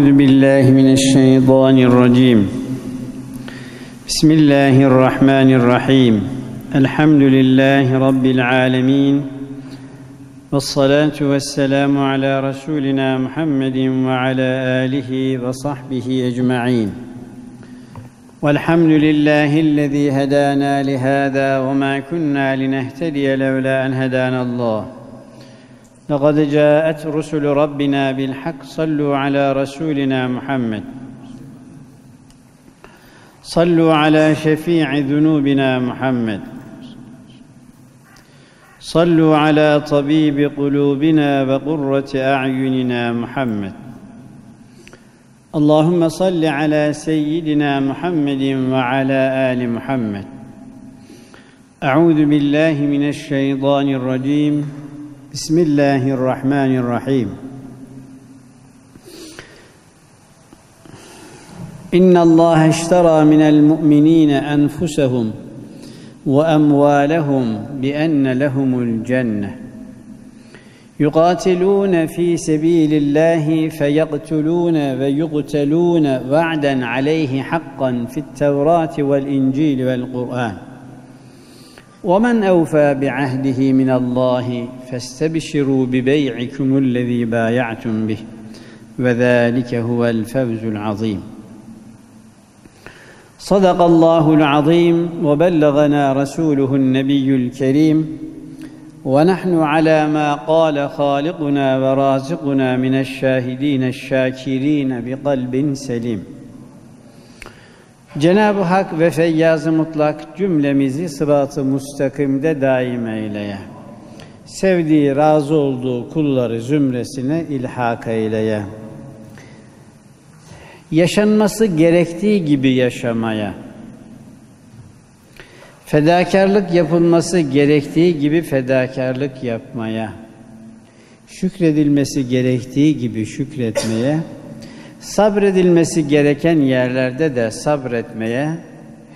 أعوذ بالله من الشيطان الرجيم. بسم الله الرحمن الرحيم. الحمد لله رب العالمين. والصلاة والسلام على رسولنا محمد وعلى آله وصحبه أجمعين. والحمد لله الذي هدانا لهذا وما كنا لنهتدي لولا أن هدانا الله. لقد جاءت رسل ربنا بالحق صلوا على رسولنا محمد. صلوا على شفيع ذنوبنا محمد. صلوا على طبيب قلوبنا وقرة أعيننا محمد. اللهم صل على سيدنا محمد وعلى آل محمد. أعوذ بالله من الشيطان الرجيم. بسم الله الرحمن الرحيم. إن الله اشترى من المؤمنين أنفسهم وأموالهم بأن لهم الجنة. يقاتلون في سبيل الله فيقتلون ويقتلون وعدا عليه حقا في التوراة والإنجيل والقرآن. ومن أوفى بعهده من الله فاستبشروا ببيعكم الذي بايعتم به وذلك هو الفوز العظيم. صدق الله العظيم وبلغنا رسوله النبي الكريم ونحن على ما قال خالقنا ورازقنا من الشاهدين الشاكرين بقلب سليم. Cenab-ı Hak ve Feyyaz-ı Mutlak cümlemizi sırat-ı mustakimde daim eyleye. Sevdiği, razı olduğu kulları zümresine ilhak eyleye. Yaşanması gerektiği gibi yaşamaya, fedakarlık yapılması gerektiği gibi fedakarlık yapmaya, şükredilmesi gerektiği gibi şükretmeye, sabredilmesi gereken yerlerde de sabretmeye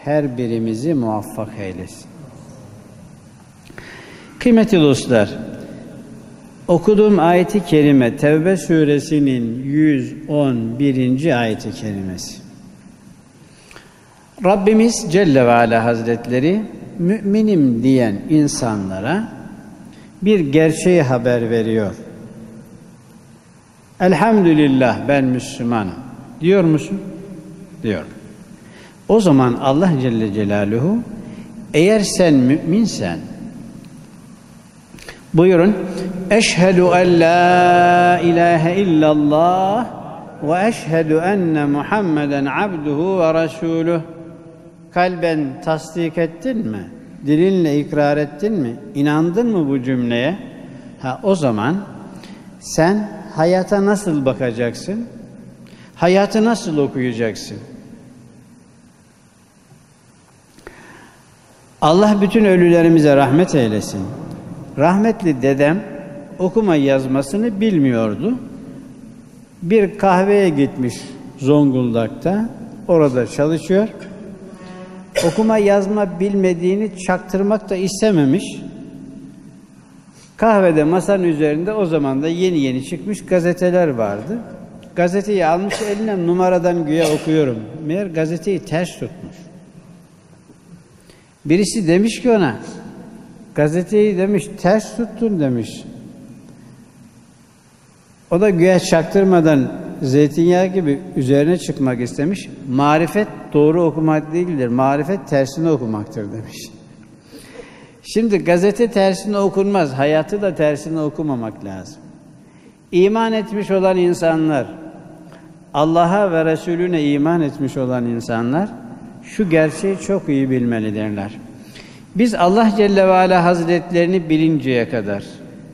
her birimizi muvaffak eylesin. Kıymetli dostlar, okuduğum ayeti kerime Tevbe suresinin 111. ayeti kerimesi. Rabbimiz Celle ve Ala Hazretleri müminim diyen insanlara bir gerçeği haber veriyor. Elhamdülillah ben Müslümanım. Diyor musun? Diyor. O zaman Allah Celle Celaluhu eğer sen müminsen buyurun eşhedü en la ilahe illallah ve eşhedü enne Muhammeden abduhu ve resuluh kalben tasdik ettin mi? Dilinle ikrar ettin mi? İnandın mı bu cümleye? Ha o zaman sen hayata nasıl bakacaksın? Hayatı nasıl okuyacaksın? Allah bütün ölülerimize rahmet eylesin. Rahmetli dedem okuma yazmasını bilmiyordu. Bir kahveye gitmiş Zonguldak'ta. Orada çalışıyor. Okuma yazma bilmediğini çaktırmak da istememiş. Kahvede masanın üzerinde o zaman da yeni yeni çıkmış gazeteler vardı. Gazeteyi almış eline numaradan güya okuyorum. Meğer gazeteyi ters tutmuş. Birisi demiş ki ona gazeteyi demiş ters tuttun demiş. O da güya çaktırmadan zeytinyağı gibi üzerine çıkmak istemiş. Marifet doğru okumak değildir. Marifet tersini okumaktır demiş. Şimdi gazete tersine okunmaz. Hayatı da tersine okumamak lazım. İman etmiş olan insanlar, Allah'a ve Resulüne iman etmiş olan insanlar şu gerçeği çok iyi bilmelidirler. Biz Allah Celle ve Ala Hazretlerini bilinceye kadar,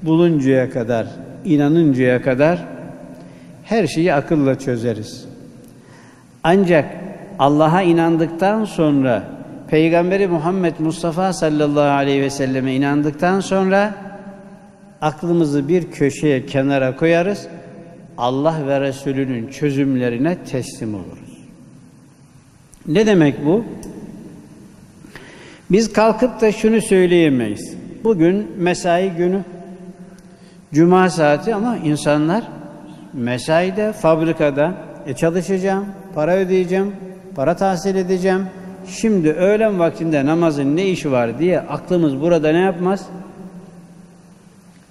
buluncaya kadar, inanıncaya kadar her şeyi akılla çözeriz. Ancak Allah'a inandıktan sonra Peygamberi Muhammed Mustafa sallallahu aleyhi ve selleme inandıktan sonra aklımızı bir köşeye kenara koyarız. Allah ve Resulünün çözümlerine teslim oluruz. Ne demek bu? Biz kalkıp da şunu söyleyemeyiz. Bugün mesai günü, cuma saati ama insanlar mesaide, fabrikada e çalışacağım, para ödeyeceğim, para tahsil edeceğim. Şimdi öğlen vaktinde namazın ne işi var diye aklımız burada ne yapmaz?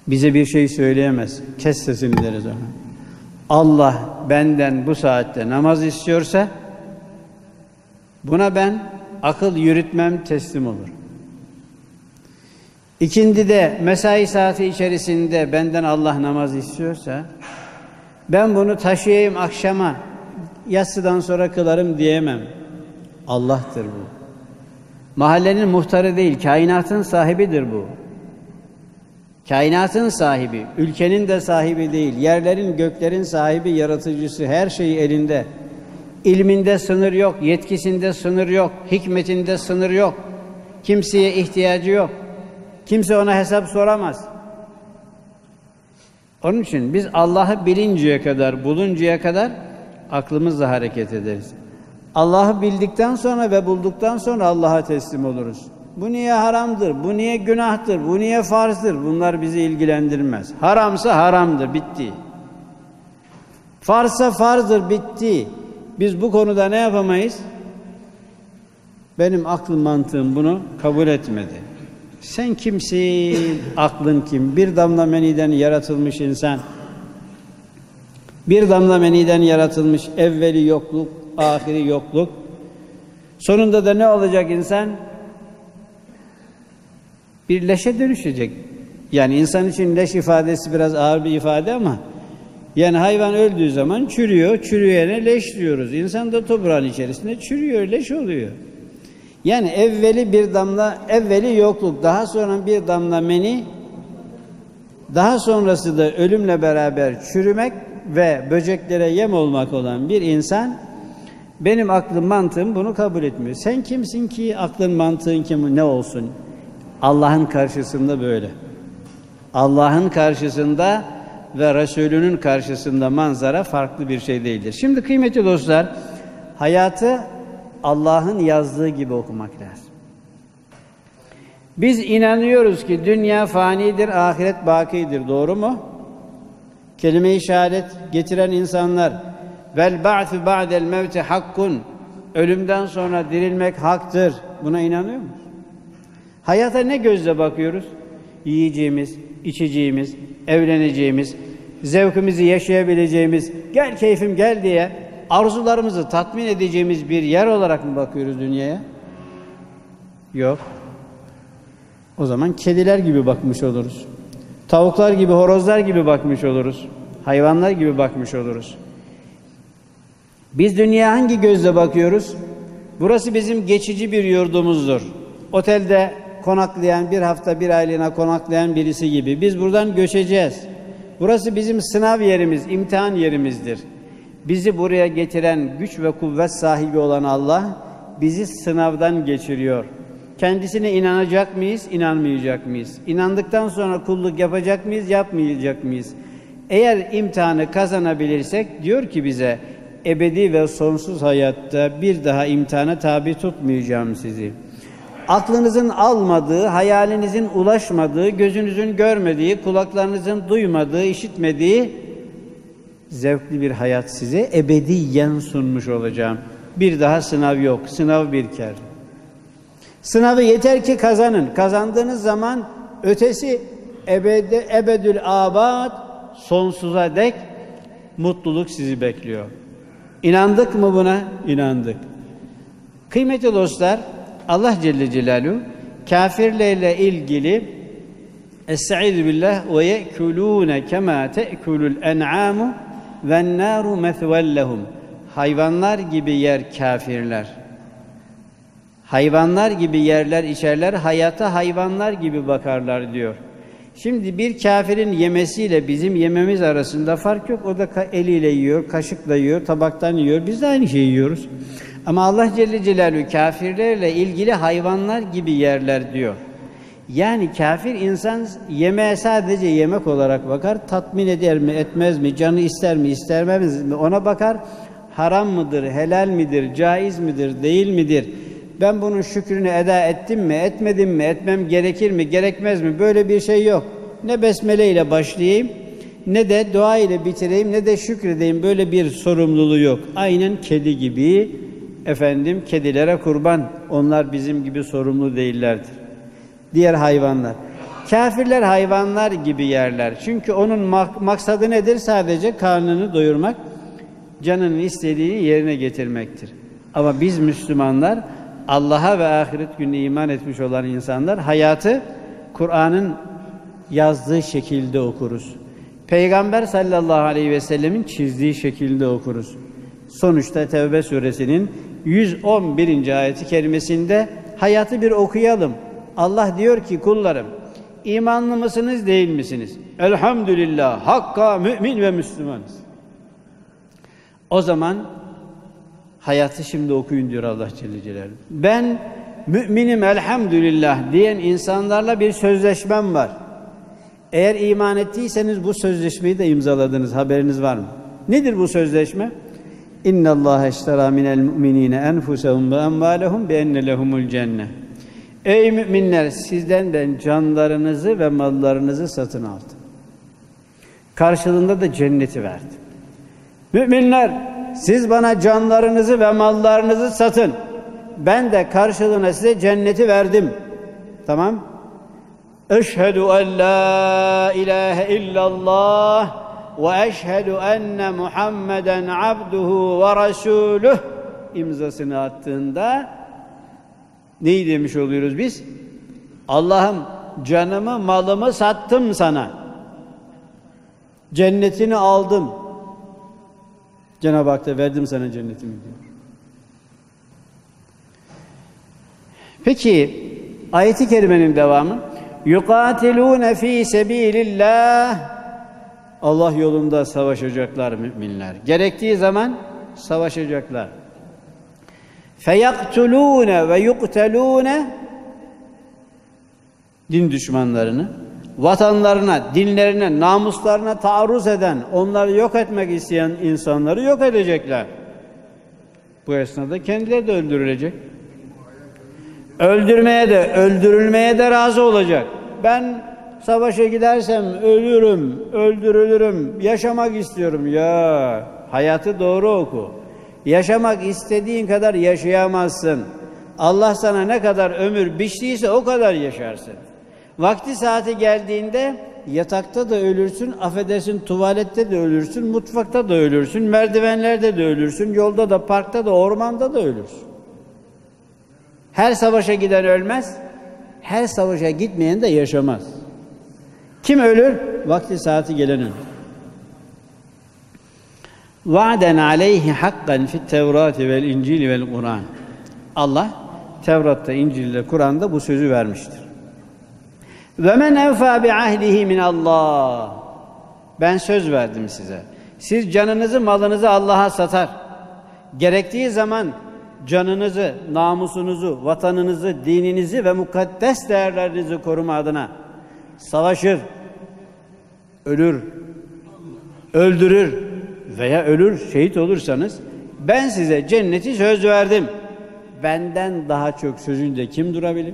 Bize bir şey söyleyemez. Kes sesini deriz ona. Allah benden bu saatte namaz istiyorsa buna ben akıl yürütmem teslim olur. İkindi de mesai saati içerisinde benden Allah namaz istiyorsa ben bunu taşıyayım akşama yatsıdan sonra kılarım diyemem. Allah'tır bu. Mahallenin muhtarı değil, kainatın sahibidir bu. Kainatın sahibi, ülkenin de sahibi değil, yerlerin, göklerin sahibi, yaratıcısı, her şeyi elinde. İlminde sınır yok, yetkisinde sınır yok, hikmetinde sınır yok. Kimseye ihtiyacı yok. Kimse ona hesap soramaz. Onun için biz Allah'ı bilinceye kadar, buluncaya kadar aklımızla hareket ederiz. Allah'ı bildikten sonra ve bulduktan sonra Allah'a teslim oluruz. Bu niye haramdır, bu niye günahtır, bu niye farzdır bunlar bizi ilgilendirmez. Haramsa haramdır, bitti. Farzsa farzdır, bitti. Biz bu konuda ne yapamayız? Benim aklım mantığım bunu kabul etmedi. Sen kimsin? Aklın kim? Bir damla meniden yaratılmış insan. Bir damla meniden yaratılmış evveli yokluk, ahiri yokluk. Sonunda da ne olacak insan? Bir leşe dönüşecek. Yani insan için leş ifadesi biraz ağır bir ifade ama yani hayvan öldüğü zaman çürüyor, çürüyene leş diyoruz. İnsan da toprağın içerisinde çürüyor, leş oluyor. Yani evveli bir damla, evveli yokluk, daha sonra bir damla meni, daha sonrası da ölümle beraber çürümek ve böceklere yem olmak olan bir insan benim aklım mantığım bunu kabul etmiyor. Sen kimsin ki aklın mantığın kim ne olsun? Allah'ın karşısında böyle. Allah'ın karşısında ve Resulünün karşısında manzara farklı bir şey değildir. Şimdi kıymetli dostlar, hayatı Allah'ın yazdığı gibi okumak lazım. Biz inanıyoruz ki dünya fanidir, ahiret bakidir. Doğru mu? Kelime-i şehadet getiren insanlar vel ba'su ba'del mevti hakkun ölümden sonra dirilmek haktır. Buna inanıyor musun? Hayata ne gözle bakıyoruz? Yiyeceğimiz, içeceğimiz, evleneceğimiz, zevkimizi yaşayabileceğimiz, gel keyfim gel diye arzularımızı tatmin edeceğimiz bir yer olarak mı bakıyoruz dünyaya? Yok. O zaman kediler gibi bakmış oluruz. Tavuklar gibi, horozlar gibi bakmış oluruz. Hayvanlar gibi bakmış oluruz. Biz dünyaya hangi gözle bakıyoruz? Burası bizim geçici bir yurdumuzdur. Otelde konaklayan, bir hafta bir aylığına konaklayan birisi gibi. Biz buradan göçeceğiz. Burası bizim sınav yerimiz, imtihan yerimizdir. Bizi buraya getiren güç ve kuvvet sahibi olan Allah bizi sınavdan geçiriyor. Kendisine inanacak mıyız, inanmayacak mıyız? İnandıktan sonra kulluk yapacak mıyız, yapmayacak mıyız? Eğer imtihanı kazanabilirsek diyor ki bize ebedi ve sonsuz hayatta bir daha imtihana tabi tutmayacağım sizi. Aklınızın almadığı, hayalinizin ulaşmadığı, gözünüzün görmediği, kulaklarınızın duymadığı, işitmediği zevkli bir hayat size ebediyen sunmuş olacağım. Bir daha sınav yok. Sınav bir kere. Sınavı yeter ki kazanın. Kazandığınız zaman ötesi ebede, ebedül abad sonsuza dek mutluluk sizi bekliyor. İnandık mı buna? İnandık. Kıymetli dostlar, Allah Celle Celaluhu kafirlerle ilgili Estaizu billah ve yekulune kema te'kulul en'amu ve naru methvellehum. Hayvanlar gibi yer kafirler. Hayvanlar gibi yerler içerler, hayata hayvanlar gibi bakarlar diyor. Şimdi bir kafirin yemesiyle bizim yememiz arasında fark yok. O da eliyle yiyor, kaşıkla yiyor, tabaktan yiyor. Biz de aynı şeyi yiyoruz. Ama Allah Celle Celaluhu kafirlerle ilgili hayvanlar gibi yerler diyor. Yani kafir insan yemeğe sadece yemek olarak bakar. Tatmin eder mi, etmez mi, canı ister mi, istermez mi ona bakar. Haram mıdır, helal midir, caiz midir, değil midir? Ben bunun şükrünü eda ettim mi, etmedim mi, etmem gerekir mi, gerekmez mi? Böyle bir şey yok. Ne besmele ile başlayayım, ne de dua ile bitireyim ne de şükredeyim böyle bir sorumluluğu yok. Aynen kedi gibi efendim kedilere kurban. Onlar bizim gibi sorumlu değillerdir. Diğer hayvanlar. Kafirler hayvanlar gibi yerler. Çünkü onun mak- maksadı nedir? Sadece karnını doyurmak, canının istediğini yerine getirmektir. Ama biz Müslümanlar Allah'a ve ahiret gününe iman etmiş olan insanlar hayatı Kur'an'ın yazdığı şekilde okuruz. Peygamber sallallahu aleyhi ve sellemin çizdiği şekilde okuruz. Sonuçta Tevbe suresinin 111. ayeti kerimesinde hayatı bir okuyalım. Allah diyor ki kullarım imanlı mısınız değil misiniz? Elhamdülillah hakka mümin ve Müslümanız. O zaman hayatı şimdi okuyun diyor Allah Celle Celaluhu. Ben müminim elhamdülillah diyen insanlarla bir sözleşmem var. Eğer iman ettiyseniz bu sözleşmeyi de imzaladınız. Haberiniz var mı? Nedir bu sözleşme? İnna Allah eştera minel mu'minine enfusahum ve emvalehum bi enne lehumul. Ey müminler sizden ben canlarınızı ve mallarınızı satın aldım. Karşılığında da cenneti verdim. Müminler siz bana canlarınızı ve mallarınızı satın. Ben de karşılığına size cenneti verdim. Tamam? Eşhedü en la ilahe illallah ve eşhedü enne Muhammeden abduhu ve resuluh imzasını attığında neyi demiş oluyoruz biz? Allah'ım canımı malımı sattım sana. Cennetini aldım. Cenab-ı Hak da verdim sana cennetimi diyor. Peki ayeti kerimenin devamı yukatilune fi sebilillah Allah yolunda savaşacaklar müminler. Gerektiği zaman savaşacaklar. Feyaktulune ve yuktelune din düşmanlarını vatanlarına, dinlerine, namuslarına taarruz eden, onları yok etmek isteyen insanları yok edecekler. Bu esnada kendileri de öldürülecek. Öldürmeye de, öldürülmeye de razı olacak. Ben savaşa gidersem ölürüm, öldürülürüm, yaşamak istiyorum. Ya hayatı doğru oku. Yaşamak istediğin kadar yaşayamazsın. Allah sana ne kadar ömür biçtiyse o kadar yaşarsın. Vakti saati geldiğinde yatakta da ölürsün, affedersin tuvalette de ölürsün, mutfakta da ölürsün, merdivenlerde de ölürsün, yolda da, parkta da, ormanda da ölürsün. Her savaşa giden ölmez, her savaşa gitmeyen de yaşamaz. Kim ölür? Vakti saati gelen ölür. Va'den aleyhi hakkan fit tevrati vel incil vel Kur'an. Allah Tevrat'ta, İncil'de, Kur'an'da bu sözü vermiştir. Ve men evfa bi ahdihi min Allah. Ben söz verdim size. Siz canınızı, malınızı Allah'a satar. Gerektiği zaman canınızı, namusunuzu, vatanınızı, dininizi ve mukaddes değerlerinizi koruma adına savaşır, ölür, öldürür veya ölür, şehit olursanız ben size cenneti söz verdim. Benden daha çok sözünde kim durabilir?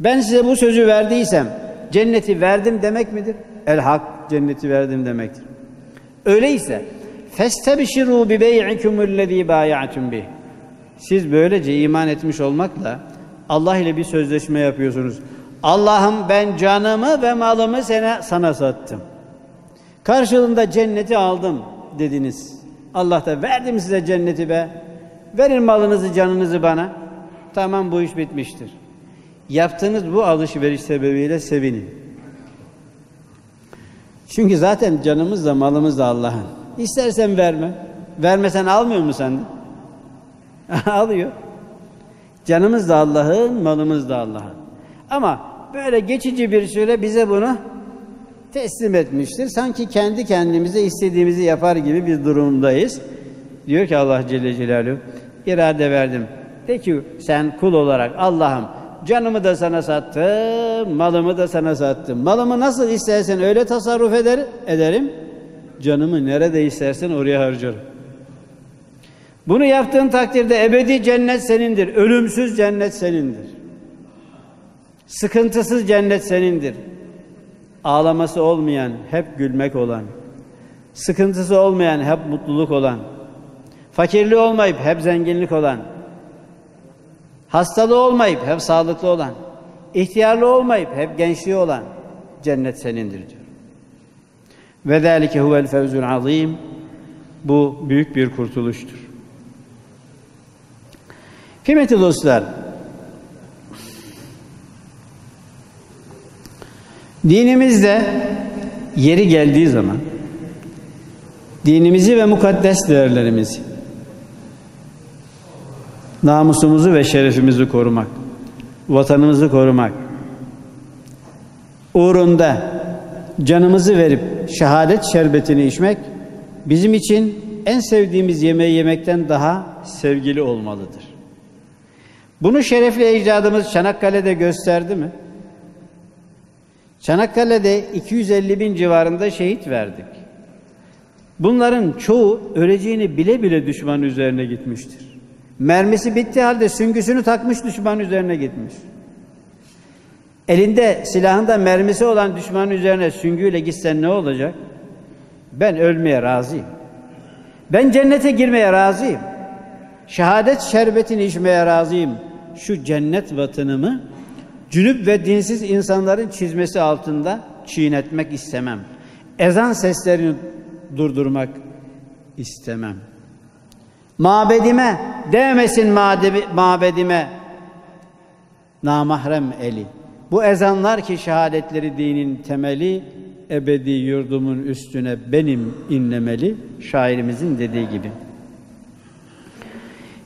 Ben size bu sözü verdiysem cenneti verdim demek midir? El hak cenneti verdim demektir. Öyleyse festebşiru bi bey'ikumüllezî bâya'tum bih. Siz böylece iman etmiş olmakla Allah ile bir sözleşme yapıyorsunuz. Allah'ım ben canımı ve malımı sana, sana sattım. Karşılığında cenneti aldım dediniz. Allah da verdim size cenneti be. Verin malınızı canınızı bana. Tamam bu iş bitmiştir. Yaptığınız bu alışveriş sebebiyle sevinin. Çünkü zaten canımız da malımız da Allah'ın. İstersen verme. Vermesen almıyor mu sen? Alıyor. Canımız da Allah'ın, malımız da Allah'ın. Ama böyle geçici bir süre bize bunu teslim etmiştir. Sanki kendi kendimize istediğimizi yapar gibi bir durumdayız. Diyor ki Allah Celle Celaluhu, irade verdim. De ki sen kul olarak Allah'ım canımı da sana sattım, malımı da sana sattım. Malımı nasıl istersen öyle tasarruf eder, ederim. Canımı nerede istersen oraya harcarım. Bunu yaptığın takdirde ebedi cennet senindir. Ölümsüz cennet senindir. Sıkıntısız cennet senindir. ağlaması olmayan, hep gülmek olan, sıkıntısı olmayan, hep mutluluk olan, fakirliği olmayıp hep zenginlik olan, hastalığı olmayıp hep sağlıklı olan, ihtiyarlı olmayıp hep gençliği olan cennet senindir diyor. Ve zâlike huvel fevzul azîm. Bu büyük bir kurtuluştur. Kıymetli dostlar, dinimizde yeri geldiği zaman dinimizi ve mukaddes değerlerimizi namusumuzu ve şerefimizi korumak, vatanımızı korumak, uğrunda canımızı verip şehadet şerbetini içmek bizim için en sevdiğimiz yemeği yemekten daha sevgili olmalıdır. Bunu şerefli ecdadımız Çanakkale'de gösterdi mi? Çanakkale'de 250 bin civarında şehit verdik. Bunların çoğu öleceğini bile bile düşman üzerine gitmiştir. Mermisi bitti halde süngüsünü takmış düşman üzerine gitmiş. Elinde silahında mermisi olan düşmanın üzerine süngüyle gitsen ne olacak? Ben ölmeye razıyım. Ben cennete girmeye razıyım. Şehadet şerbetini içmeye razıyım. Şu cennet vatanımı cünüp ve dinsiz insanların çizmesi altında çiğnetmek istemem. Ezan seslerini durdurmak istemem. Mabedime değmesin mabedime namahrem eli. Bu ezanlar ki şehadetleri dinin temeli ebedi yurdumun üstüne benim inlemeli şairimizin dediği gibi.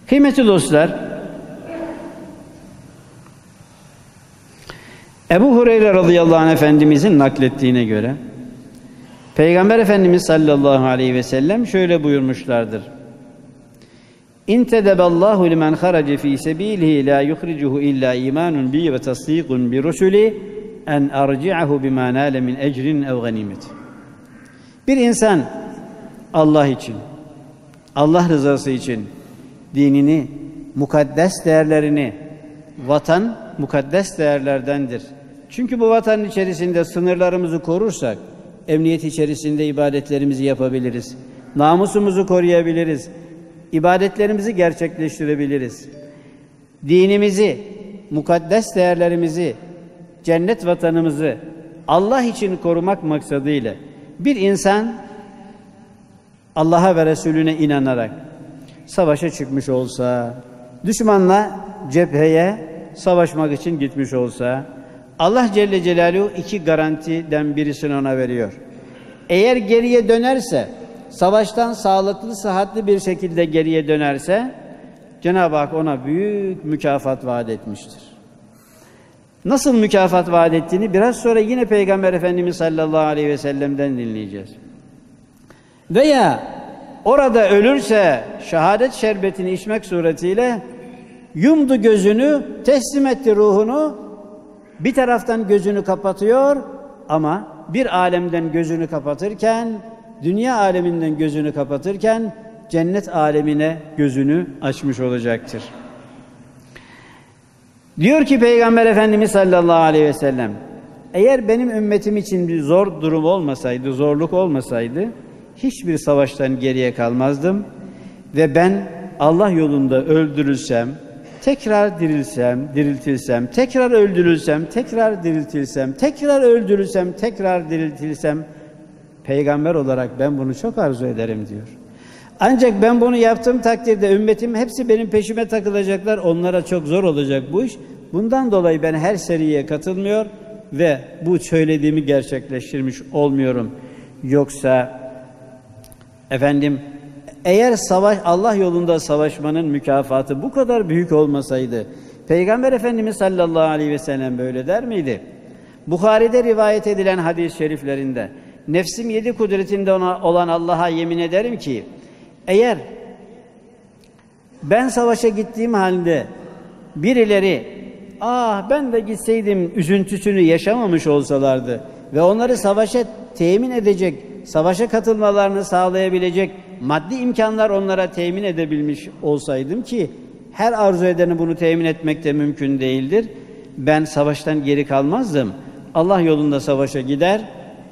Kıymetli dostlar Ebu Hureyre radıyallahu anh efendimizin naklettiğine göre Peygamber Efendimiz sallallahu aleyhi ve sellem şöyle buyurmuşlardır. İntedeballahu limen harace fi sebilihi la yukhricuhu illa imanun bi ve tasdikun bi rusuli en arci'ahu bima nale min ecrin ev ganimet. Bir insan Allah için, Allah rızası için dinini, mukaddes değerlerini, vatan mukaddes değerlerdendir. Çünkü bu vatanın içerisinde sınırlarımızı korursak, emniyet içerisinde ibadetlerimizi yapabiliriz. Namusumuzu koruyabiliriz ibadetlerimizi gerçekleştirebiliriz. Dinimizi, mukaddes değerlerimizi, cennet vatanımızı Allah için korumak maksadıyla bir insan Allah'a ve Resulüne inanarak savaşa çıkmış olsa, düşmanla cepheye savaşmak için gitmiş olsa, Allah Celle Celaluhu iki garantiden birisini ona veriyor. Eğer geriye dönerse, savaştan sağlıklı, sıhhatli bir şekilde geriye dönerse Cenab-ı Hak ona büyük mükafat vaat etmiştir. Nasıl mükafat vaat ettiğini biraz sonra yine Peygamber Efendimiz sallallahu aleyhi ve sellem'den dinleyeceğiz. Veya orada ölürse şehadet şerbetini içmek suretiyle yumdu gözünü, teslim etti ruhunu, bir taraftan gözünü kapatıyor ama bir alemden gözünü kapatırken dünya aleminden gözünü kapatırken cennet alemine gözünü açmış olacaktır. Diyor ki Peygamber Efendimiz sallallahu aleyhi ve sellem eğer benim ümmetim için bir zor durum olmasaydı, zorluk olmasaydı hiçbir savaştan geriye kalmazdım ve ben Allah yolunda öldürülsem, tekrar dirilsem, diriltilsem, tekrar öldürülsem, tekrar diriltilsem, tekrar öldürülsem, tekrar diriltilsem Peygamber olarak ben bunu çok arzu ederim diyor. Ancak ben bunu yaptığım takdirde ümmetim hepsi benim peşime takılacaklar. Onlara çok zor olacak bu iş. Bundan dolayı ben her seriye katılmıyor ve bu söylediğimi gerçekleştirmiş olmuyorum. Yoksa efendim eğer savaş Allah yolunda savaşmanın mükafatı bu kadar büyük olmasaydı Peygamber Efendimiz sallallahu aleyhi ve sellem böyle der miydi? Bukhari'de rivayet edilen hadis-i şeriflerinde nefsim yedi kudretinde olan Allah'a yemin ederim ki eğer ben savaşa gittiğim halde birileri ah ben de gitseydim üzüntüsünü yaşamamış olsalardı ve onları savaşa temin edecek, savaşa katılmalarını sağlayabilecek maddi imkanlar onlara temin edebilmiş olsaydım ki her arzu edeni bunu temin etmek de mümkün değildir. Ben savaştan geri kalmazdım. Allah yolunda savaşa gider,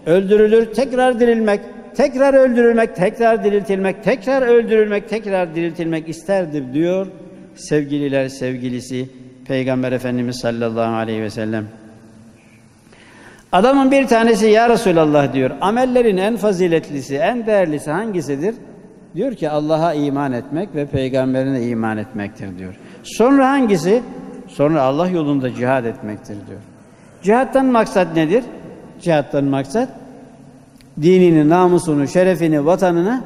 öldürülür, tekrar dirilmek, tekrar öldürülmek, tekrar diriltilmek, tekrar öldürülmek, tekrar diriltilmek isterdim diyor sevgililer sevgilisi Peygamber Efendimiz sallallahu aleyhi ve sellem. Adamın bir tanesi ya Resulallah diyor. Amellerin en faziletlisi, en değerlisi hangisidir? Diyor ki Allah'a iman etmek ve peygamberine iman etmektir diyor. Sonra hangisi? Sonra Allah yolunda cihad etmektir diyor. Cihattan maksat nedir? Cihattan maksat dinini, namusunu, şerefini, vatanını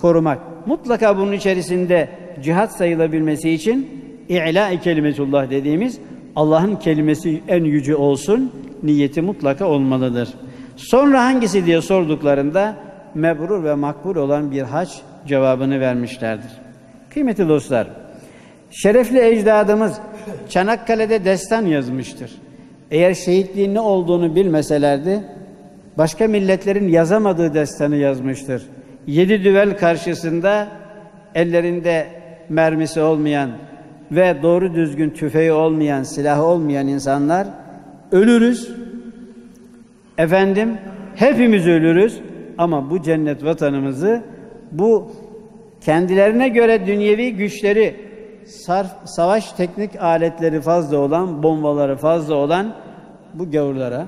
korumak. Mutlaka bunun içerisinde cihat sayılabilmesi için i'la-i kelimetullah dediğimiz Allah'ın kelimesi en yüce olsun niyeti mutlaka olmalıdır. Sonra hangisi diye sorduklarında mebrur ve makbul olan bir hac cevabını vermişlerdir. Kıymetli dostlar, şerefli ecdadımız Çanakkale'de destan yazmıştır. Eğer şehitliğin ne olduğunu bilmeselerdi, başka milletlerin yazamadığı destanı yazmıştır. Yedi düvel karşısında ellerinde mermisi olmayan ve doğru düzgün tüfeği olmayan, silahı olmayan insanlar ölürüz. Efendim, hepimiz ölürüz ama bu cennet vatanımızı bu kendilerine göre dünyevi güçleri sarf, savaş teknik aletleri fazla olan, bombaları fazla olan bu gavurlara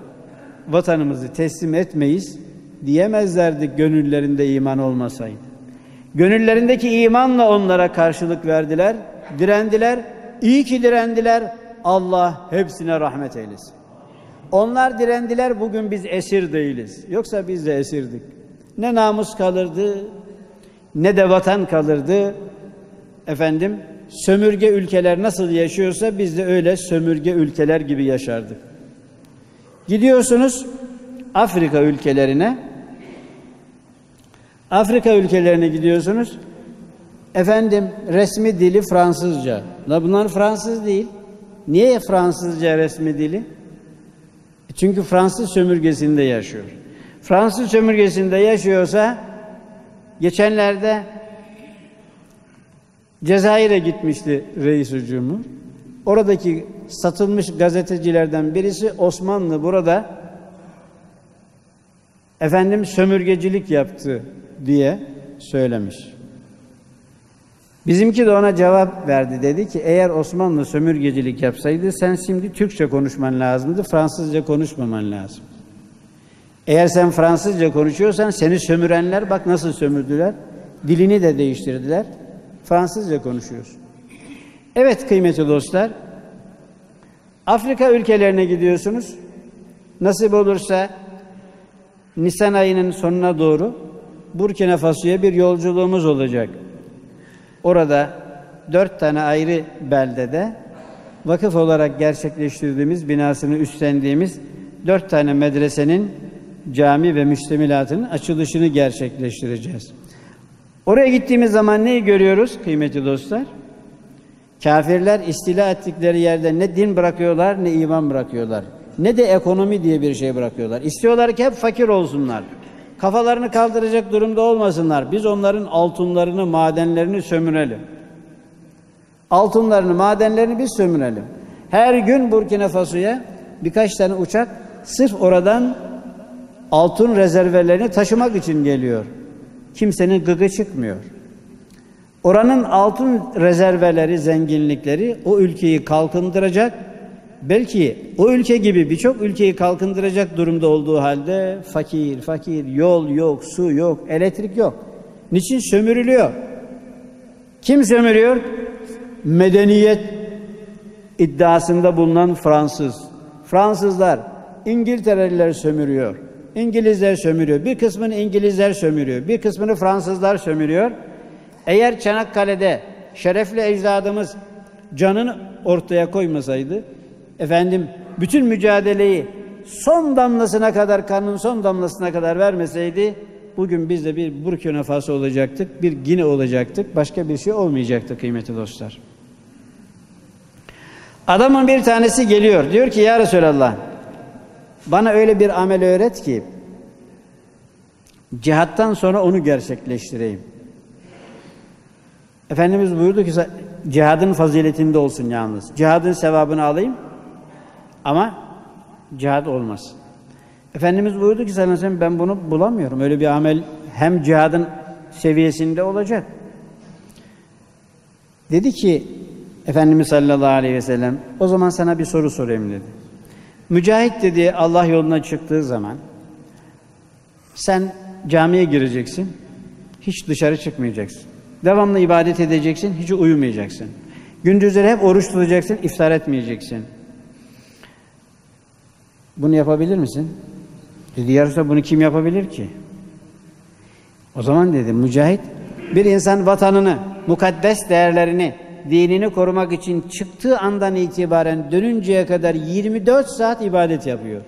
vatanımızı teslim etmeyiz diyemezlerdi gönüllerinde iman olmasaydı. Gönüllerindeki imanla onlara karşılık verdiler, direndiler. İyi ki direndiler. Allah hepsine rahmet eylesin. Onlar direndiler, bugün biz esir değiliz. Yoksa biz de esirdik. Ne namus kalırdı, ne de vatan kalırdı. Efendim, sömürge ülkeler nasıl yaşıyorsa biz de öyle sömürge ülkeler gibi yaşardık. Gidiyorsunuz Afrika ülkelerine. Afrika ülkelerine gidiyorsunuz. Efendim resmi dili Fransızca. La bunlar Fransız değil. Niye Fransızca resmi dili? Çünkü Fransız sömürgesinde yaşıyor. Fransız sömürgesinde yaşıyorsa geçenlerde Cezayir'e gitmişti reis cumhur. Oradaki satılmış gazetecilerden birisi Osmanlı burada efendim sömürgecilik yaptı diye söylemiş. Bizimki de ona cevap verdi. Dedi ki eğer Osmanlı sömürgecilik yapsaydı sen şimdi Türkçe konuşman lazımdı, Fransızca konuşmaman lazım. Eğer sen Fransızca konuşuyorsan seni sömürenler bak nasıl sömürdüler. Dilini de değiştirdiler. Fransızca konuşuyorsun. Evet kıymetli dostlar. Afrika ülkelerine gidiyorsunuz. Nasip olursa Nisan ayının sonuna doğru Burkina Faso'ya bir yolculuğumuz olacak. Orada dört tane ayrı beldede vakıf olarak gerçekleştirdiğimiz, binasını üstlendiğimiz dört tane medresenin cami ve müştemilatının açılışını gerçekleştireceğiz. Oraya gittiğimiz zaman neyi görüyoruz kıymetli dostlar? Kafirler istila ettikleri yerde ne din bırakıyorlar ne iman bırakıyorlar. Ne de ekonomi diye bir şey bırakıyorlar. İstiyorlar ki hep fakir olsunlar. Kafalarını kaldıracak durumda olmasınlar. Biz onların altınlarını, madenlerini sömürelim. Altınlarını, madenlerini biz sömürelim. Her gün Burkina Faso'ya birkaç tane uçak sırf oradan altın rezervelerini taşımak için geliyor. Kimsenin gıgı çıkmıyor. Oranın altın rezerveleri, zenginlikleri o ülkeyi kalkındıracak. Belki o ülke gibi birçok ülkeyi kalkındıracak durumda olduğu halde fakir, fakir, yol yok, su yok, elektrik yok. Niçin sömürülüyor? Kim sömürüyor? Medeniyet iddiasında bulunan Fransız. Fransızlar, İngiltereliler sömürüyor. İngilizler sömürüyor. Bir kısmını İngilizler sömürüyor. Bir kısmını Fransızlar sömürüyor. Eğer Çanakkale'de şerefli ecdadımız canını ortaya koymasaydı, efendim bütün mücadeleyi son damlasına kadar, kanın son damlasına kadar vermeseydi, bugün biz de bir Burkina Faso olacaktık, bir Gine olacaktık, başka bir şey olmayacaktı kıymetli dostlar. Adamın bir tanesi geliyor, diyor ki ya Resulallah, bana öyle bir amel öğret ki, cihattan sonra onu gerçekleştireyim. Efendimiz buyurdu ki cihadın faziletinde olsun yalnız. Cihadın sevabını alayım ama cihad olmaz. Efendimiz buyurdu ki sallallahu aleyhi ben bunu bulamıyorum. Öyle bir amel hem cihadın seviyesinde olacak. Dedi ki Efendimiz sallallahu aleyhi ve sellem o zaman sana bir soru sorayım dedi. Mücahit dedi Allah yoluna çıktığı zaman sen camiye gireceksin. Hiç dışarı çıkmayacaksın. Devamlı ibadet edeceksin. Hiç uyumayacaksın. Gündüzleri hep oruç tutacaksın. iftar etmeyeceksin. Bunu yapabilir misin? Dedi yarısı bunu kim yapabilir ki? O zaman dedi mücahit bir insan vatanını, mukaddes değerlerini, dinini korumak için çıktığı andan itibaren dönünceye kadar 24 saat ibadet yapıyor.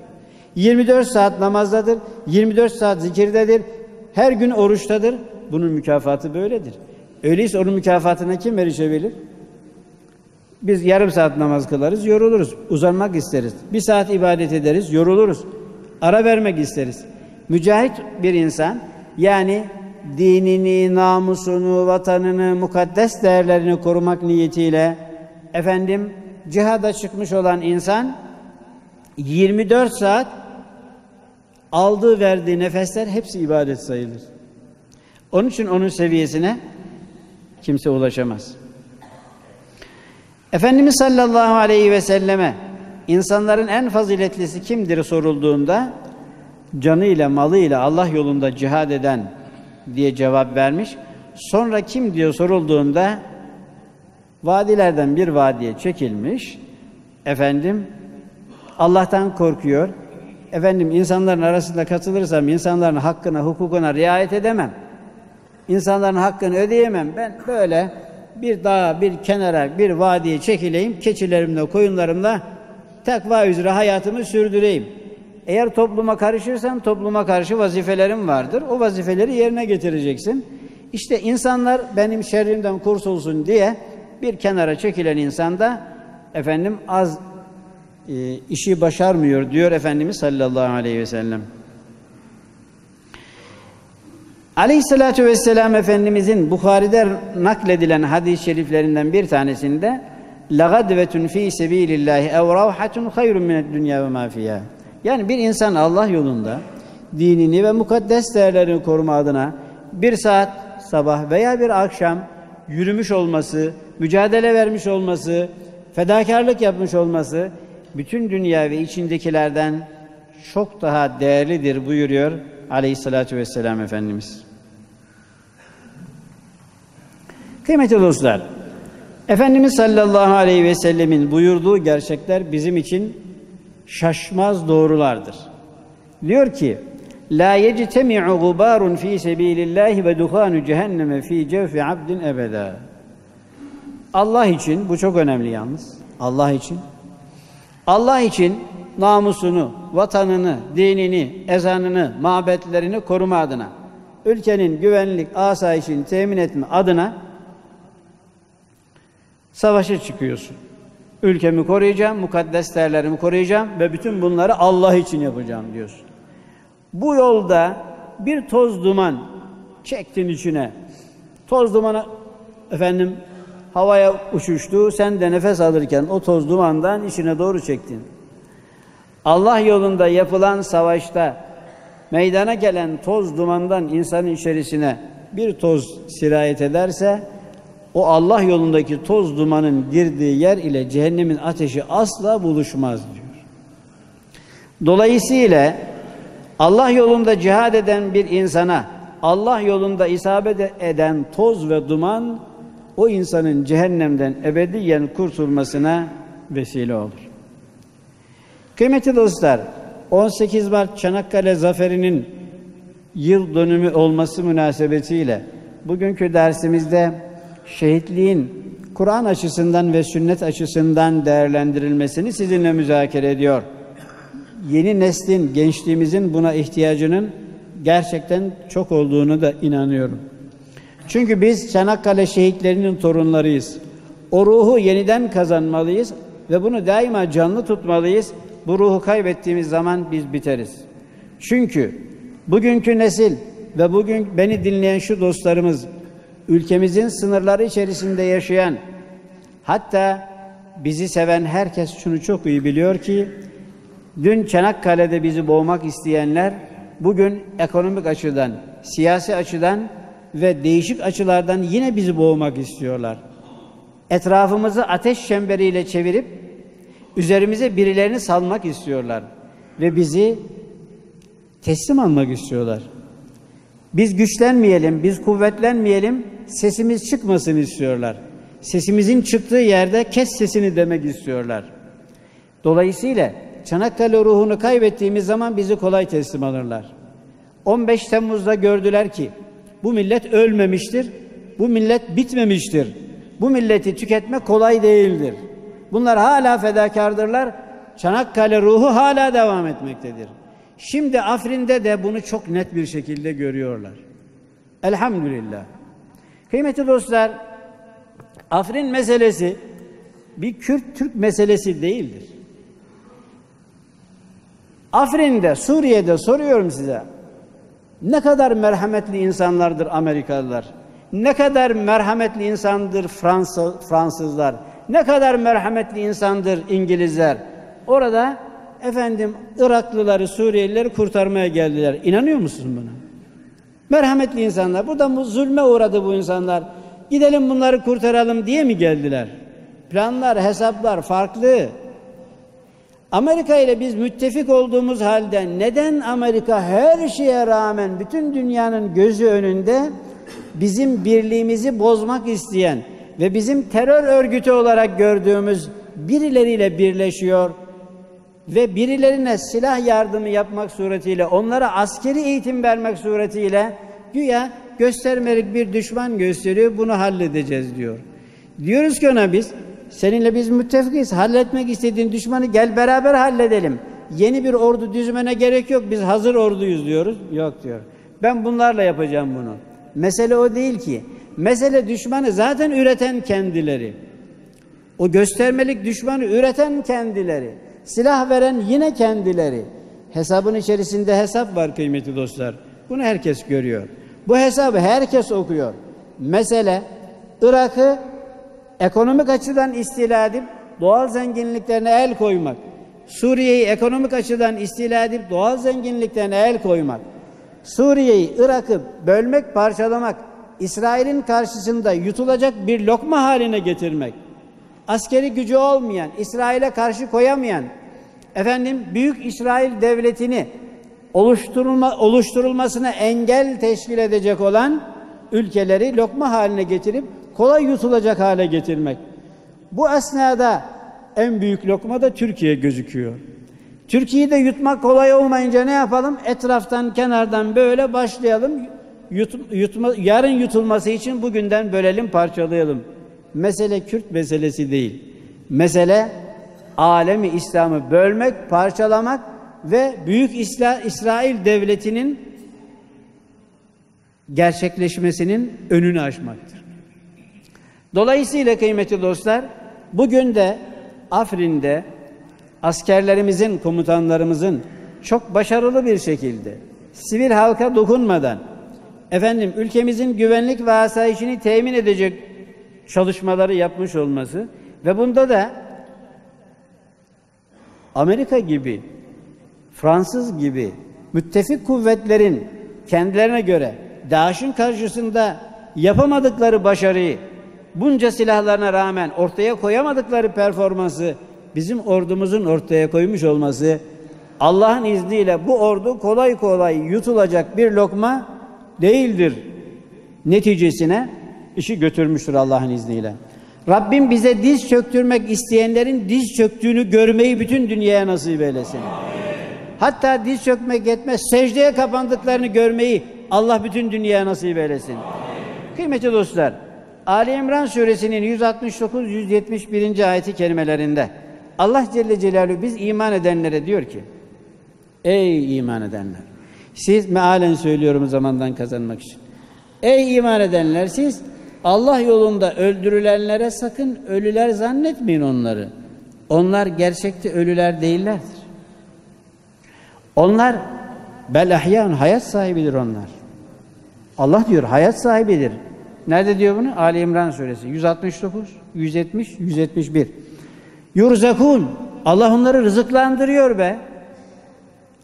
24 saat namazdadır, 24 saat zikirdedir, her gün oruçtadır. Bunun mükafatı böyledir. Öyleyse onun mükafatına kim erişebilir? Biz yarım saat namaz kılarız, yoruluruz. Uzanmak isteriz. Bir saat ibadet ederiz, yoruluruz. Ara vermek isteriz. Mücahit bir insan, yani dinini, namusunu, vatanını, mukaddes değerlerini korumak niyetiyle efendim cihada çıkmış olan insan 24 saat aldığı verdiği nefesler hepsi ibadet sayılır. Onun için onun seviyesine kimse ulaşamaz. Efendimiz sallallahu aleyhi ve selleme insanların en faziletlisi kimdir sorulduğunda canıyla malıyla Allah yolunda cihad eden diye cevap vermiş. Sonra kim diye sorulduğunda vadilerden bir vadiye çekilmiş. Efendim Allah'tan korkuyor. Efendim insanların arasında katılırsam insanların hakkına, hukukuna riayet edemem. İnsanların hakkını ödeyemem. Ben böyle bir dağa, bir kenara, bir vadiye çekileyim, keçilerimle, koyunlarımla takva üzere hayatımı sürdüreyim. Eğer topluma karışırsan topluma karşı vazifelerim vardır. O vazifeleri yerine getireceksin. İşte insanlar benim şerrimden kurtulsun diye bir kenara çekilen insan da efendim az e, işi başarmıyor diyor Efendimiz sallallahu aleyhi ve sellem. Aleyhissalatü vesselam Efendimizin Bukhari'de nakledilen hadis-i şeriflerinden bir tanesinde لَغَدْوَةٌ ف۪ي سَب۪يلِ اللّٰهِ اَوْ رَوْحَةٌ خَيْرٌ مِنَ الدُّنْيَا وَمَا فِيهَا yani bir insan Allah yolunda dinini ve mukaddes değerlerini koruma adına bir saat sabah veya bir akşam yürümüş olması, mücadele vermiş olması, fedakarlık yapmış olması bütün dünya ve içindekilerden çok daha değerlidir buyuruyor Aleyhissalatü vesselam Efendimiz. Kıymetli dostlar, Efendimiz sallallahu aleyhi ve sellemin buyurduğu gerçekler bizim için şaşmaz doğrulardır. Diyor ki, La yectemi'u gubarun fi sebilillahi ve duhanu cehenneme fi cevfi abdin ebeda. Allah için, bu çok önemli yalnız. Allah için. Allah için namusunu, vatanını, dinini, ezanını, mabetlerini koruma adına, ülkenin güvenlik, asayişini temin etme adına savaşa çıkıyorsun. Ülkemi koruyacağım, mukaddes değerlerimi koruyacağım ve bütün bunları Allah için yapacağım diyorsun. Bu yolda bir toz duman çektin içine. Toz dumanı efendim havaya uçuştu. Sen de nefes alırken o toz dumandan içine doğru çektin. Allah yolunda yapılan savaşta meydana gelen toz dumandan insanın içerisine bir toz sirayet ederse o Allah yolundaki toz dumanın girdiği yer ile cehennemin ateşi asla buluşmaz diyor. Dolayısıyla Allah yolunda cihad eden bir insana Allah yolunda isabet eden toz ve duman o insanın cehennemden ebediyen kurtulmasına vesile olur. Kıymetli dostlar, 18 Mart Çanakkale Zaferi'nin yıl dönümü olması münasebetiyle bugünkü dersimizde şehitliğin Kur'an açısından ve sünnet açısından değerlendirilmesini sizinle müzakere ediyor. Yeni neslin, gençliğimizin buna ihtiyacının gerçekten çok olduğunu da inanıyorum. Çünkü biz Çanakkale şehitlerinin torunlarıyız. O ruhu yeniden kazanmalıyız ve bunu daima canlı tutmalıyız. Bu ruhu kaybettiğimiz zaman biz biteriz. Çünkü bugünkü nesil ve bugün beni dinleyen şu dostlarımız ülkemizin sınırları içerisinde yaşayan hatta bizi seven herkes şunu çok iyi biliyor ki Dün Çanakkale'de bizi boğmak isteyenler bugün ekonomik açıdan, siyasi açıdan ve değişik açılardan yine bizi boğmak istiyorlar. Etrafımızı ateş çemberiyle çevirip üzerimize birilerini salmak istiyorlar ve bizi teslim almak istiyorlar. Biz güçlenmeyelim, biz kuvvetlenmeyelim, sesimiz çıkmasın istiyorlar. Sesimizin çıktığı yerde kes sesini demek istiyorlar. Dolayısıyla Çanakkale ruhunu kaybettiğimiz zaman bizi kolay teslim alırlar. 15 Temmuz'da gördüler ki bu millet ölmemiştir, bu millet bitmemiştir. Bu milleti tüketme kolay değildir. Bunlar hala fedakardırlar. Çanakkale ruhu hala devam etmektedir. Şimdi Afrin'de de bunu çok net bir şekilde görüyorlar. Elhamdülillah. Kıymetli dostlar, Afrin meselesi bir Kürt-Türk meselesi değildir. Afrin'de, Suriye'de soruyorum size. Ne kadar merhametli insanlardır Amerikalılar. Ne kadar merhametli insandır Fransa, Fransızlar. Ne kadar merhametli insandır İngilizler. Orada efendim Iraklıları, Suriyelileri kurtarmaya geldiler. İnanıyor musun buna? Merhametli insanlar. Burada bu zulme uğradı bu insanlar. Gidelim bunları kurtaralım diye mi geldiler? Planlar, hesaplar farklı. Amerika ile biz müttefik olduğumuz halde neden Amerika her şeye rağmen bütün dünyanın gözü önünde bizim birliğimizi bozmak isteyen ve bizim terör örgütü olarak gördüğümüz birileriyle birleşiyor ve birilerine silah yardımı yapmak suretiyle onlara askeri eğitim vermek suretiyle güya göstermelik bir düşman gösteriyor bunu halledeceğiz diyor. Diyoruz ki ona biz seninle biz müttefikiz. Halletmek istediğin düşmanı gel beraber halledelim. Yeni bir ordu düzmene gerek yok. Biz hazır orduyuz diyoruz. Yok diyor. Ben bunlarla yapacağım bunu. Mesele o değil ki. Mesele düşmanı zaten üreten kendileri. O göstermelik düşmanı üreten kendileri. Silah veren yine kendileri. Hesabın içerisinde hesap var kıymetli dostlar. Bunu herkes görüyor. Bu hesabı herkes okuyor. Mesele Irak'ı ekonomik açıdan istila edip doğal zenginliklerine el koymak. Suriye'yi ekonomik açıdan istila edip doğal zenginliklerine el koymak. Suriye'yi, Irak'ı bölmek, parçalamak, İsrail'in karşısında yutulacak bir lokma haline getirmek. Askeri gücü olmayan, İsrail'e karşı koyamayan, efendim büyük İsrail devletini oluşturulma, oluşturulmasına engel teşkil edecek olan ülkeleri lokma haline getirip kolay yutulacak hale getirmek. Bu esnada en büyük lokma da Türkiye gözüküyor. Türkiye'yi de yutmak kolay olmayınca ne yapalım? Etraftan, kenardan böyle başlayalım. Yut, yutma, yarın yutulması için bugünden bölelim, parçalayalım. Mesele Kürt meselesi değil. Mesele alemi İslam'ı bölmek, parçalamak ve Büyük İsla, İsrail Devleti'nin gerçekleşmesinin önünü açmaktır. Dolayısıyla kıymetli dostlar, bugün de Afrin'de askerlerimizin, komutanlarımızın çok başarılı bir şekilde sivil halka dokunmadan efendim ülkemizin güvenlik ve asayişini temin edecek çalışmaları yapmış olması ve bunda da Amerika gibi, Fransız gibi müttefik kuvvetlerin kendilerine göre DAEŞ'in karşısında yapamadıkları başarıyı bunca silahlarına rağmen ortaya koyamadıkları performansı bizim ordumuzun ortaya koymuş olması Allah'ın izniyle bu ordu kolay kolay yutulacak bir lokma değildir. Neticesine işi götürmüştür Allah'ın izniyle. Rabbim bize diz çöktürmek isteyenlerin diz çöktüğünü görmeyi bütün dünyaya nasip eylesin. Hatta diz çökmek yetmez, secdeye kapandıklarını görmeyi Allah bütün dünyaya nasip eylesin. Kıymetli dostlar, Ali İmran suresinin 169-171. ayeti kelimelerinde Allah Celle Celaluhu biz iman edenlere diyor ki Ey iman edenler! Siz mealen söylüyorum zamandan kazanmak için. Ey iman edenler siz Allah yolunda öldürülenlere sakın ölüler zannetmeyin onları. Onlar gerçekte ölüler değillerdir. Onlar bel hayat sahibidir onlar. Allah diyor hayat sahibidir. Nerede diyor bunu? Ali İmran suresi 169, 170, 171. Yurzakun. Allah onları rızıklandırıyor be.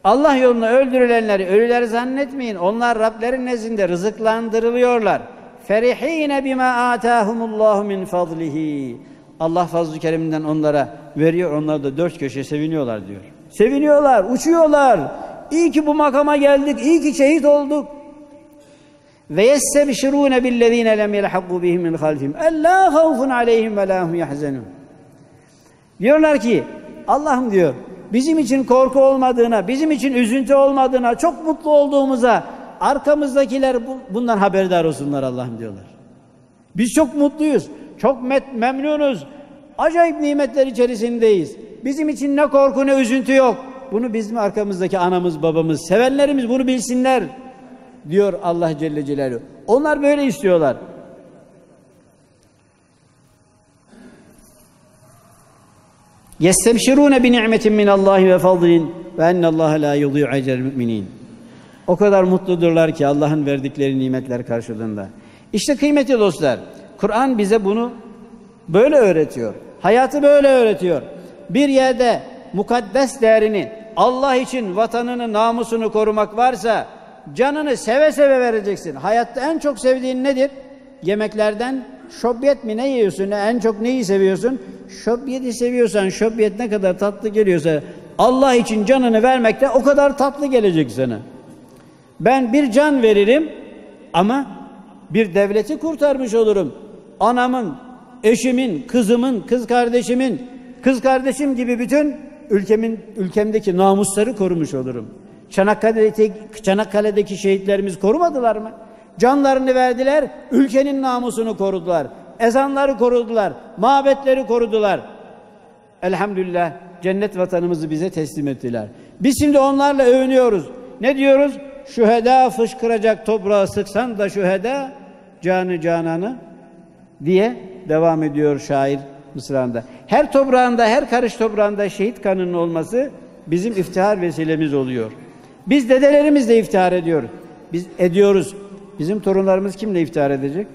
Allah yolunda öldürülenleri ölüler zannetmeyin. Onlar Rablerin nezdinde rızıklandırılıyorlar. Ferihine bima atahumullahu min fadlihi. Allah fazl-ı kereminden onlara veriyor. Onlar da dört köşe seviniyorlar diyor. Seviniyorlar, uçuyorlar. İyi ki bu makama geldik, iyi ki şehit olduk. Ve yestebşirûne billezîne lem yelhakku bihim min halfihim. Ellâ havfun aleyhim ve lâhum yahzenûn. Diyorlar ki Allah'ım diyor bizim için korku olmadığına, bizim için üzüntü olmadığına, çok mutlu olduğumuza arkamızdakiler bundan haberdar olsunlar Allah'ım diyorlar. Biz çok mutluyuz, çok memnunuz, acayip nimetler içerisindeyiz. Bizim için ne korku ne üzüntü yok. Bunu bizim arkamızdaki anamız, babamız, sevenlerimiz bunu bilsinler diyor Allah Celle Celaluhu. Onlar böyle istiyorlar. Yestebşirûne bi ni'metin min Allah ve fadlin ve ennallâhe lâ yudî'u ecel müminin. O kadar mutludurlar ki Allah'ın verdikleri nimetler karşılığında. İşte kıymetli dostlar, Kur'an bize bunu böyle öğretiyor. Hayatı böyle öğretiyor. Bir yerde mukaddes değerini Allah için vatanını, namusunu korumak varsa canını seve seve vereceksin. Hayatta en çok sevdiğin nedir? Yemeklerden şobyet mi ne yiyorsun? En çok neyi seviyorsun? Şobyeti seviyorsan, şobyet ne kadar tatlı geliyorsa Allah için canını vermekte o kadar tatlı gelecek sana. Ben bir can veririm ama bir devleti kurtarmış olurum. Anamın, eşimin, kızımın, kız kardeşimin, kız kardeşim gibi bütün ülkemin ülkemdeki namusları korumuş olurum. Çanakkale'deki, Çanakkale'deki şehitlerimiz korumadılar mı? Canlarını verdiler, ülkenin namusunu korudular. Ezanları korudular, mabetleri korudular. Elhamdülillah cennet vatanımızı bize teslim ettiler. Biz şimdi onlarla övünüyoruz. Ne diyoruz? Şüheda fışkıracak toprağı sıksan da şüheda canı cananı diye devam ediyor şair Mısra'nda. Her toprağında, her karış toprağında şehit kanının olması bizim iftihar vesilemiz oluyor. Biz dedelerimizle iftihar ediyoruz. Biz ediyoruz. Bizim torunlarımız kimle iftihar edecek?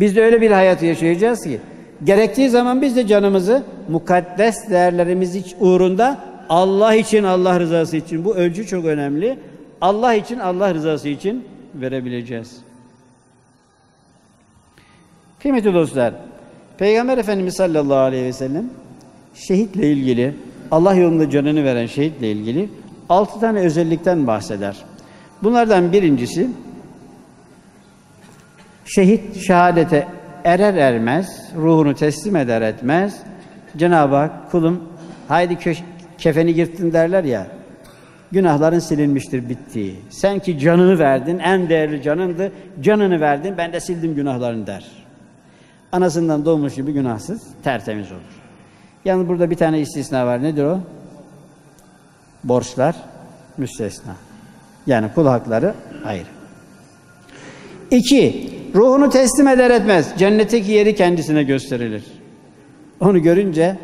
Biz de öyle bir hayat yaşayacağız ki gerektiği zaman biz de canımızı mukaddes değerlerimiz uğrunda Allah için, Allah rızası için bu ölçü çok önemli. Allah için, Allah rızası için verebileceğiz. Kıymetli dostlar, Peygamber Efendimiz sallallahu aleyhi ve sellem şehitle ilgili, Allah yolunda canını veren şehitle ilgili altı tane özellikten bahseder. Bunlardan birincisi şehit şehadete erer ermez, ruhunu teslim eder etmez. Cenab-ı Hak kulum haydi kefeni girttin derler ya. Günahların silinmiştir bittiği. Sen ki canını verdin, en değerli canındı. Canını verdin, ben de sildim günahlarını der. Anasından doğmuş gibi günahsız, tertemiz olur. Yalnız burada bir tane istisna var. Nedir o? Borçlar müstesna. Yani kul hakları ayrı. İki, ruhunu teslim eder etmez. Cennetteki yeri kendisine gösterilir. Onu görünce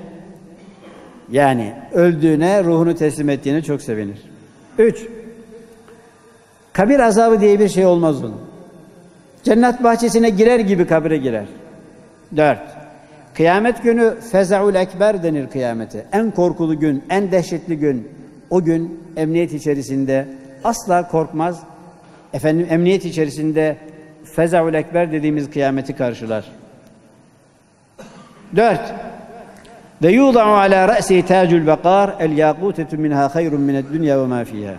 yani öldüğüne, ruhunu teslim ettiğine çok sevinir. Üç, kabir azabı diye bir şey olmaz onun. Cennet bahçesine girer gibi kabire girer. Dört, kıyamet günü fezaul ekber denir kıyamete. En korkulu gün, en dehşetli gün. O gün emniyet içerisinde asla korkmaz. Efendim emniyet içerisinde fezaul ekber dediğimiz kıyameti karşılar. Dört, ve yuda'u ala ra'si tacul bakar el yakutetu minha hayrun mined dünya ve ma fiha.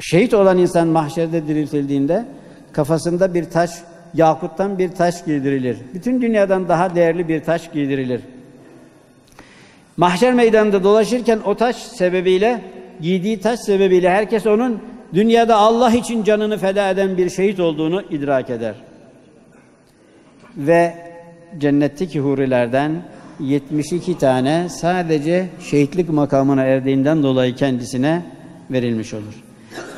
Şehit olan insan mahşerde diriltildiğinde kafasında bir taş, yakuttan bir taş giydirilir. Bütün dünyadan daha değerli bir taş giydirilir. Mahşer meydanında dolaşırken o taş sebebiyle, giydiği taş sebebiyle herkes onun dünyada Allah için canını feda eden bir şehit olduğunu idrak eder. Ve cennetteki hurilerden 72 tane sadece şehitlik makamına erdiğinden dolayı kendisine verilmiş olur.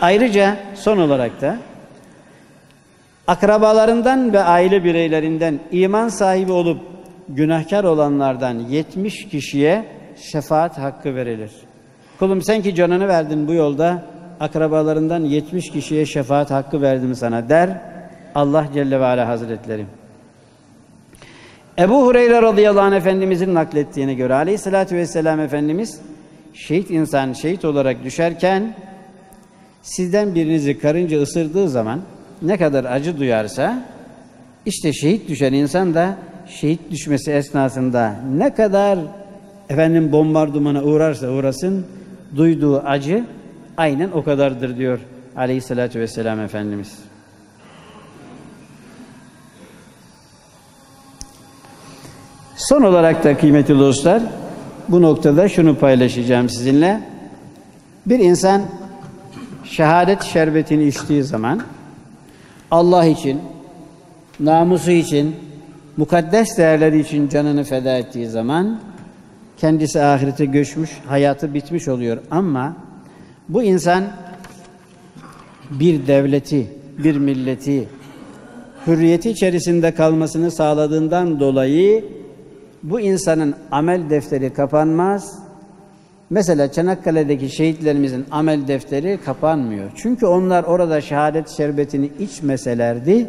Ayrıca son olarak da akrabalarından ve aile bireylerinden iman sahibi olup günahkar olanlardan 70 kişiye şefaat hakkı verilir. Kulum sen ki canını verdin bu yolda akrabalarından 70 kişiye şefaat hakkı verdim sana der Allah Celle ve Ala Hazretleri. Ebu Hureyre radıyallahu anh Efendimizin naklettiğine göre aleyhissalatü vesselam Efendimiz şehit insan şehit olarak düşerken sizden birinizi karınca ısırdığı zaman ne kadar acı duyarsa işte şehit düşen insan da şehit düşmesi esnasında ne kadar efendim bombardımana uğrarsa uğrasın duyduğu acı aynen o kadardır diyor aleyhissalatü vesselam Efendimiz. Son olarak da kıymetli dostlar bu noktada şunu paylaşacağım sizinle. Bir insan şehadet şerbetini içtiği zaman Allah için, namusu için, mukaddes değerleri için canını feda ettiği zaman kendisi ahirete göçmüş, hayatı bitmiş oluyor. Ama bu insan bir devleti, bir milleti hürriyeti içerisinde kalmasını sağladığından dolayı bu insanın amel defteri kapanmaz. Mesela Çanakkale'deki şehitlerimizin amel defteri kapanmıyor. Çünkü onlar orada şehadet şerbetini içmeselerdi,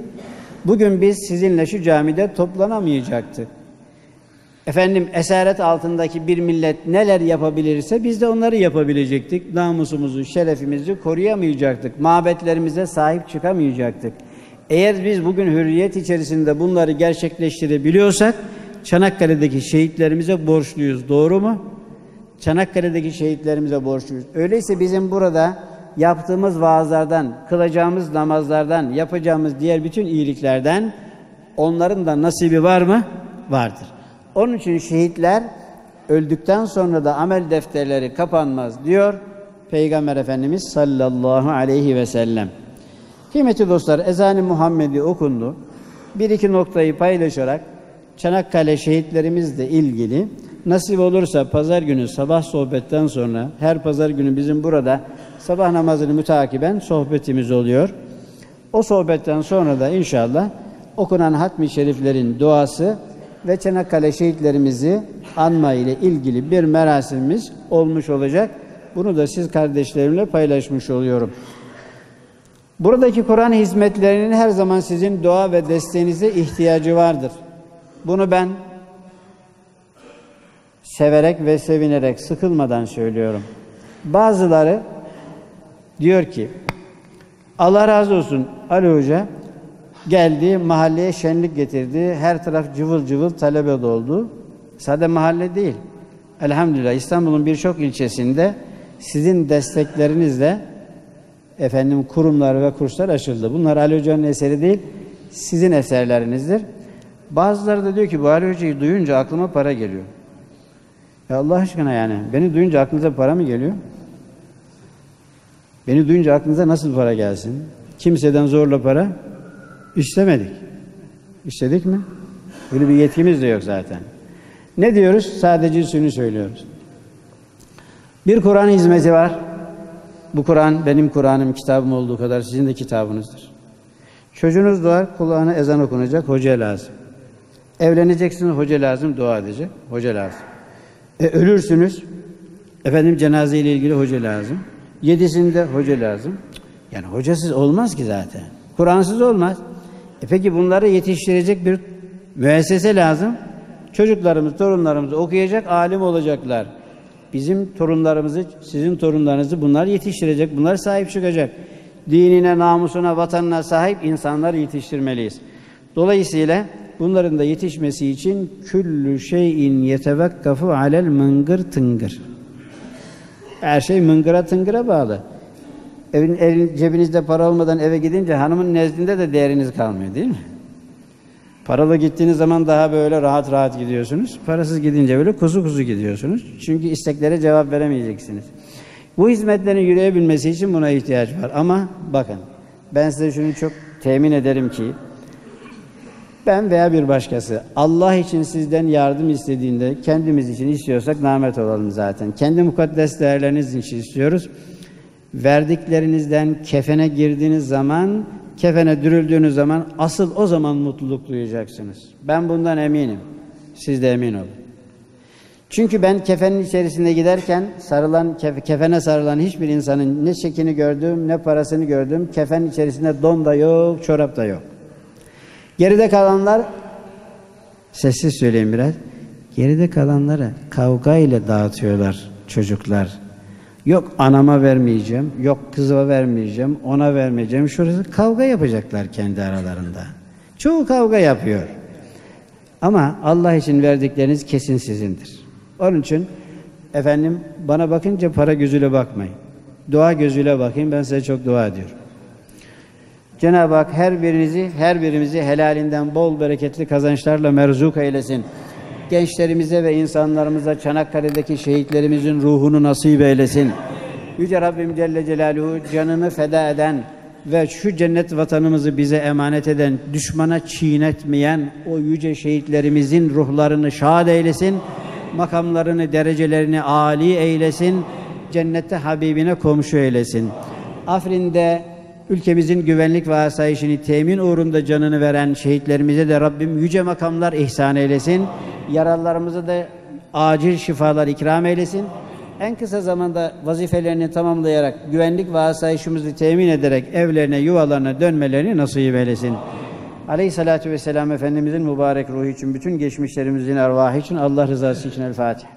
bugün biz sizinle şu camide toplanamayacaktık. Efendim esaret altındaki bir millet neler yapabilirse biz de onları yapabilecektik. Namusumuzu, şerefimizi koruyamayacaktık. Mabetlerimize sahip çıkamayacaktık. Eğer biz bugün hürriyet içerisinde bunları gerçekleştirebiliyorsak Çanakkale'deki şehitlerimize borçluyuz. Doğru mu? Çanakkale'deki şehitlerimize borçluyuz. Öyleyse bizim burada yaptığımız vaazlardan, kılacağımız namazlardan, yapacağımız diğer bütün iyiliklerden onların da nasibi var mı? Vardır. Onun için şehitler öldükten sonra da amel defterleri kapanmaz diyor Peygamber Efendimiz sallallahu aleyhi ve sellem. Kıymetli dostlar ezan-ı Muhammedi okundu. Bir iki noktayı paylaşarak Çanakkale şehitlerimizle ilgili nasip olursa pazar günü sabah sohbetten sonra her pazar günü bizim burada sabah namazını mütakiben sohbetimiz oluyor. O sohbetten sonra da inşallah okunan hatmi şeriflerin duası ve Çanakkale şehitlerimizi anma ile ilgili bir merasimimiz olmuş olacak. Bunu da siz kardeşlerimle paylaşmış oluyorum. Buradaki Kur'an hizmetlerinin her zaman sizin dua ve desteğinize ihtiyacı vardır. Bunu ben severek ve sevinerek sıkılmadan söylüyorum. Bazıları diyor ki Allah razı olsun Ali Hoca geldi mahalleye şenlik getirdi. Her taraf cıvıl cıvıl talebe doldu. Sade mahalle değil. Elhamdülillah İstanbul'un birçok ilçesinde sizin desteklerinizle efendim kurumlar ve kurslar açıldı. Bunlar Ali Hoca'nın eseri değil, sizin eserlerinizdir. Bazıları da diyor ki Ali Hoca'yı duyunca aklıma para geliyor. Ya Allah aşkına yani beni duyunca aklınıza para mı geliyor? Beni duyunca aklınıza nasıl para gelsin? Kimseden zorla para istemedik. İstedik mi? Böyle bir yetkimiz de yok zaten. Ne diyoruz? Sadece şunu söylüyoruz. Bir Kur'an hizmeti var. Bu Kur'an benim Kur'an'ım, kitabım olduğu kadar sizin de kitabınızdır. Çocuğunuz doğar, kulağına ezan okunacak, hoca lazım. Evleneceksiniz, hoca lazım, dua edecek, hoca lazım. E, ölürsünüz, efendim cenaze ile ilgili hoca lazım. Yedisinde hoca lazım. Yani hocasız olmaz ki zaten. Kur'ansız olmaz. E peki bunları yetiştirecek bir müessese lazım. Çocuklarımız, torunlarımız okuyacak, alim olacaklar. Bizim torunlarımızı, sizin torunlarınızı bunlar yetiştirecek, bunlar sahip çıkacak. Dinine, namusuna, vatanına sahip insanlar yetiştirmeliyiz. Dolayısıyla bunların da yetişmesi için küllü şeyin yetevekkafu alel mıngır tıngır. Her şey mıngıra tıngıra bağlı. Evin, elin, cebinizde para olmadan eve gidince hanımın nezdinde de değeriniz kalmıyor değil mi? Paralı gittiğiniz zaman daha böyle rahat rahat gidiyorsunuz. Parasız gidince böyle kuzu kuzu gidiyorsunuz. Çünkü isteklere cevap veremeyeceksiniz. Bu hizmetlerin yürüyebilmesi için buna ihtiyaç var. Ama bakın ben size şunu çok temin ederim ki ben veya bir başkası Allah için sizden yardım istediğinde kendimiz için istiyorsak namet olalım zaten. Kendi mukaddes değerleriniz için istiyoruz. Verdiklerinizden kefene girdiğiniz zaman kefene dürüldüğünüz zaman asıl o zaman mutluluk duyacaksınız. Ben bundan eminim. Siz de emin olun. Çünkü ben kefenin içerisinde giderken sarılan kefene sarılan hiçbir insanın ne çekini gördüm ne parasını gördüm. Kefenin içerisinde don da yok, çorap da yok. Geride kalanlar sessiz söyleyeyim biraz. Geride kalanları kavga ile dağıtıyorlar. çocuklar. Yok anama vermeyeceğim, yok kızıma vermeyeceğim, ona vermeyeceğim. Şurası kavga yapacaklar kendi aralarında. Çoğu kavga yapıyor. Ama Allah için verdikleriniz kesin sizindir. Onun için efendim bana bakınca para gözüyle bakmayın. Dua gözüyle bakayım ben size çok dua ediyorum. Cenab-ı Hak her birinizi, her birimizi helalinden bol bereketli kazançlarla merzuk eylesin. Gençlerimize ve insanlarımıza Çanakkale'deki şehitlerimizin ruhunu nasip eylesin. Yüce Rabbim Celle Celaluhu canını feda eden ve şu cennet vatanımızı bize emanet eden, düşmana çiğnetmeyen o yüce şehitlerimizin ruhlarını şad eylesin. Makamlarını, derecelerini âli eylesin. Cennette Habibine komşu eylesin. Afrin'de ülkemizin güvenlik ve asayişini temin uğrunda canını veren şehitlerimize de Rabbim yüce makamlar ihsan eylesin. Yaralılarımıza da acil şifalar ikram eylesin. En kısa zamanda vazifelerini tamamlayarak güvenlik ve asayişimizi temin ederek evlerine, yuvalarına dönmelerini nasip eylesin. Aleyhissalatü vesselam Efendimizin mübarek ruhu için, bütün geçmişlerimizin arvahı için, Allah rızası için El Fatiha.